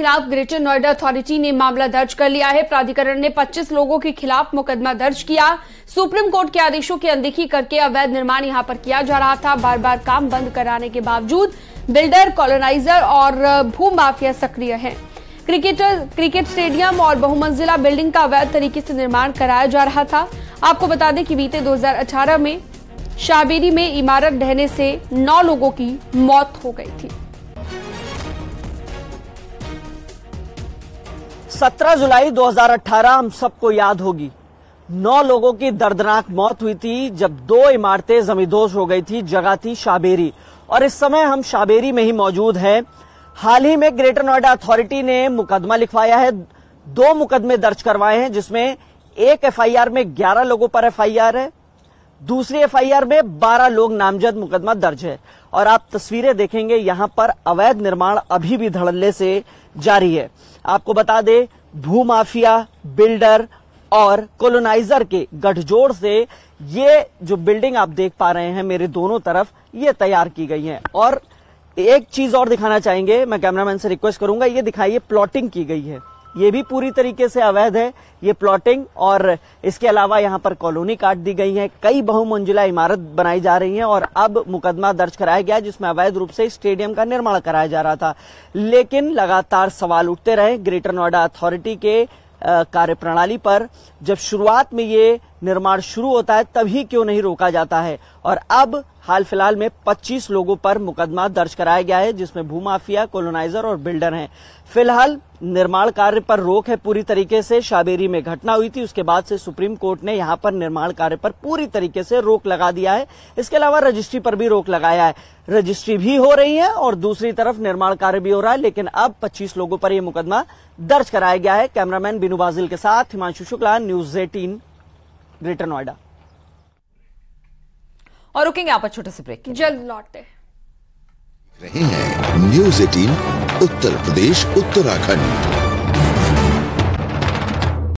खिलाफ greater Noida authority ने मामला दर्ज कर लिया है। प्राधिकरण ने 25 लोगों के खिलाफ मुकदमा दर्ज किया। सुप्रीम कोर्ट के आदेशों की अनदेखी करके अवैध निर्माण यहाँ पर किया जा रहा था। बार बार काम बंद कराने के बावजूद बिल्डर कॉलोनाइजर और भू माफिया सक्रिय है। क्रिकेटर, क्रिकेट स्टेडियम और बहुमंजिला बिल्डिंग का अवैध तरीके से निर्माण कराया जा रहा था। आपको बता दें कि बीते 2018 में शाबेरी में इमारत ढहने से नौ लोगों की मौत हो गई थी। 17 जुलाई 2018 हम सबको याद होगी। नौ लोगों की दर्दनाक मौत हुई थी, जब दो इमारतें जमींदोज हो गई थी, जगह थी शाबेरी। और इस समय हम शाबेरी में ही मौजूद हैं। हाल ही में ग्रेटर नोएडा अथॉरिटी ने मुकदमा लिखवाया है। दो मुकदमे दर्ज करवाए हैं, जिसमें एक एफआईआर में 11 लोगों पर एफआईआर है। दूसरी एफआईआर में 12 लोग नामजद मुकदमा दर्ज है। और आप तस्वीरें देखेंगे, यहाँ पर अवैध निर्माण अभी भी धड़ल्ले से जारी है। आपको बता दे, भूमाफिया, बिल्डर और कोलोनाइजर के गठजोड़ से ये जो बिल्डिंग आप देख पा रहे हैं मेरे दोनों तरफ़, ये तैयार की गई है। और एक चीज़ और दिखाना चाहेंगे, मैं कैमरामैन से रिक्वेस्ट करूँगा, ये दिखाइए प्लॉटिंग की गई है। ये भी पूरी तरीके से अवैध है। ये प्लॉटिंग और इसके अलावा यहाँ पर कॉलोनी काट दी गई है। कई बहुमंजिला इमारत बनाई जा रही है और अब मुकदमा दर्ज कराया गया जिसमें अवैध रूप से स्टेडियम का निर्माण कराया जा रहा था। लेकिन लगातार सवाल उठते रहे। ग्रेटर नोएडा अथॉरिटी के कार्यप्रणाली पर जब शुरुआत में ये निर्माण शुरू होता है, तभी क्यों नहीं रोका जाता है? और अब हाल फ़िलहाल में 25 लोगों पर मुकदमा दर्ज कराया गया है, जिसमें भूमाफिया, कोलोनाइजर और बिल्डर हैं। फ़िलहाल, निर्माण कार्य पर रोक है पूरी तरीके से। शाबेरी में घटना हुई थी, उसके बाद से सुप्रीम कोर्ट ने यहाँ पर निर्माण कार्य पर पूरी तरीके से रोक लगा दिया है। इसके अलावा रजिस्ट्री पर भी रोक लगाया है। रजिस्ट्री भी हो रही है और दूसरी तरफ़ निर्माण कार्य भी हो रहा है, लेकिन अब 25 लोगों पर यह मुकदमा दर्ज कराया गया है। कैमरामैन बिनू बाजिल के साथ Himanshu Shukla, news eighteen. Greater Noida. और रुकेंगे आप छोटे से ब्रेक जल्द लौटते। रहे हैं न्यूज़ एटीन उत्तर प्रदेश उत्तराखंड।